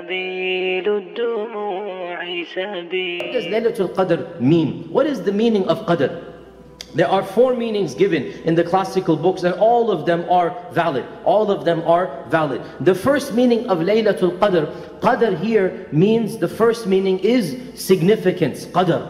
سبيل الدموع سبيل What does Laylatul Qadr mean? What is the meaning of Qadr? There are four meanings given in the classical books and all of them are valid. All of them are valid. The first meaning of Laylatul Qadr, Qadr here means, the first meaning is significance, Qadr.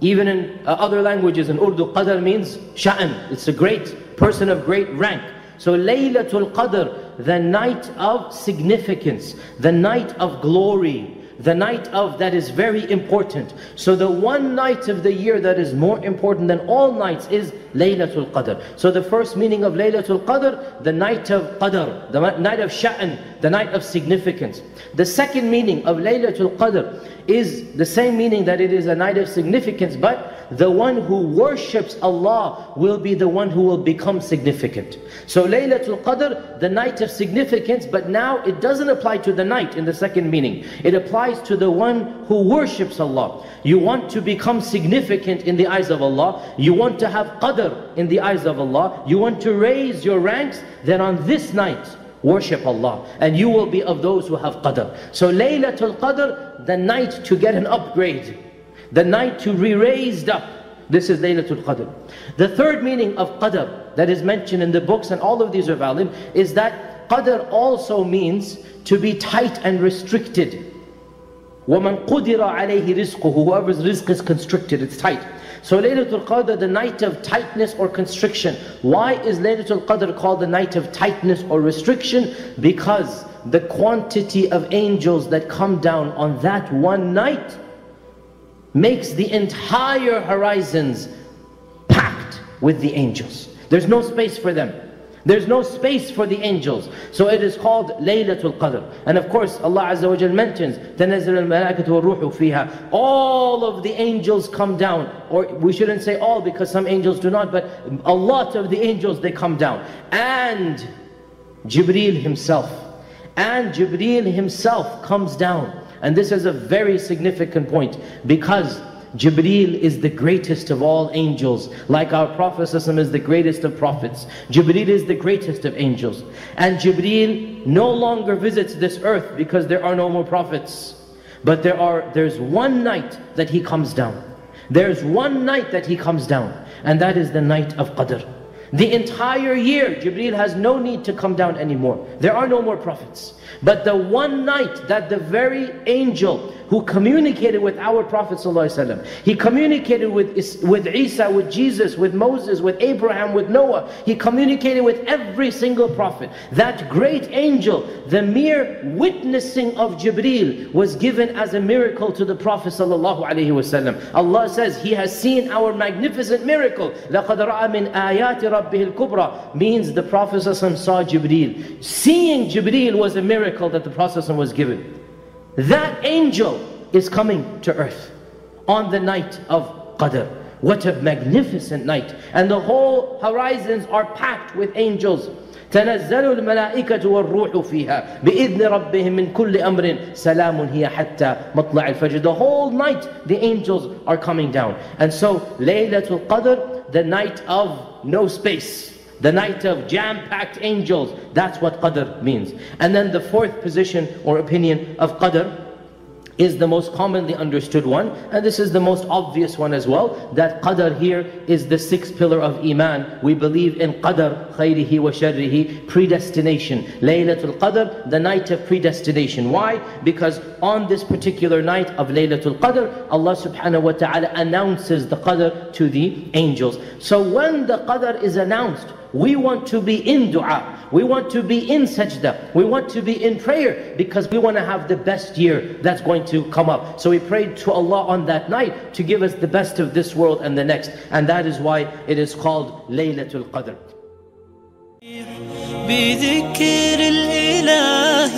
Even in uh, other languages, in Urdu, Qadr means sha'an. It's a great person of great rank. So Laylatul Qadr, the night of significance, the night of glory, the night of that is very important. So the one night of the year that is more important than all nights is Laylatul Qadr. So the first meaning of Laylatul Qadr, the night of Qadr, the night of Sha'an, the night of significance. The second meaning of Laylatul Qadr is the same meaning that it is a night of significance, but the one who worships Allah will be the one who will become significant. So Laylatul Qadr, the night of significance, but now it doesn't apply to the night in the second meaning. It applies to the one who worships Allah. You want to become significant in the eyes of Allah. You want to have Qadr in the eyes of Allah. You want to raise your ranks, then on this night, worship Allah. And you will be of those who have qadr. So laylatul qadr the night to get an upgrade. The night to be raised up. This is laylatul qadr. The third meaning of qadr that is mentioned in the books and all of these are valid is that qadr also means to be tight and restricted وَمَنْ قُدِرَ عَلَيْهِ رِزْقُهُ Whoever's rizq is constricted, it's tight. So Laylatul Qadr, the night of tightness or constriction. Why is Laylatul Qadr called the night of tightness or restriction? Because the quantity of angels that come down on that one night makes the entire horizons packed with the angels. There's no space for them. There's no space for the angels. So it is called Laylatul Qadr. And of course, Allah Azza wa Jal mentions, تَنَزِّلُ الْمَلَائِكَةُ وَالْرُوحُ فِيهَا All of the angels come down. Or we shouldn't say all because some angels do not, but a lot of the angels, they come down. And Jibreel himself. And Jibreel himself comes down. And this is a very significant point because Jibreel is the greatest of all angels. Like our Prophet is the greatest of prophets. Jibreel is the greatest of angels. And Jibreel no longer visits this earth because there are no more prophets. But there are, there's one night that he comes down. There's one night that he comes down. And that is the night of Qadr. The entire year, Jibreel has no need to come down anymore. There are no more prophets. But the one night that the very angel who communicated with our Prophet ﷺ, he communicated with, with Isa, with Jesus, with Moses, with Abraham, with Noah. He communicated with every single prophet. That great angel, the mere witnessing of Jibreel was given as a miracle to the Prophet ﷺ. Allah says, He has seen our magnificent miracle. لَقَدْ رَأَ مِنْ آيَاتِ رَبِّهِ الْكُبْرَى Means the Prophet ﷺ saw Jibreel. Seeing Jibreel was a miracle that the Prophet ﷺ was given. That angel is coming to earth on the night of Qadr. What a magnificent night. And the whole horizons are packed with angels. تنزل الملائكة والروح فيها بإذن ربهم من كل أمر سلام هي حتى مطلع الفجر The whole night the angels are coming down and so Laylatul Qadr the night of no space the night of jam-packed angels. That's what Qadr means. And then the fourth position or opinion of Qadr is the most commonly understood one and this is the most obvious one as well that qadr here is the sixth pillar of iman. We believe in qadr khayrihi wa sharrihi predestination. Laylatul qadr the night of predestination. Why? Because on this particular night of laylatul qadr allah subhanahu wa ta'ala announces the qadr to the angels. So when the qadr is announced we want to be in dua. We want to be in sajda. We want to be in prayer because we want to have the best year that's going to come up. So we prayed to Allah on that night to give us the best of this world and the next. And that is why it is called Laylatul Qadr. بذكر الإله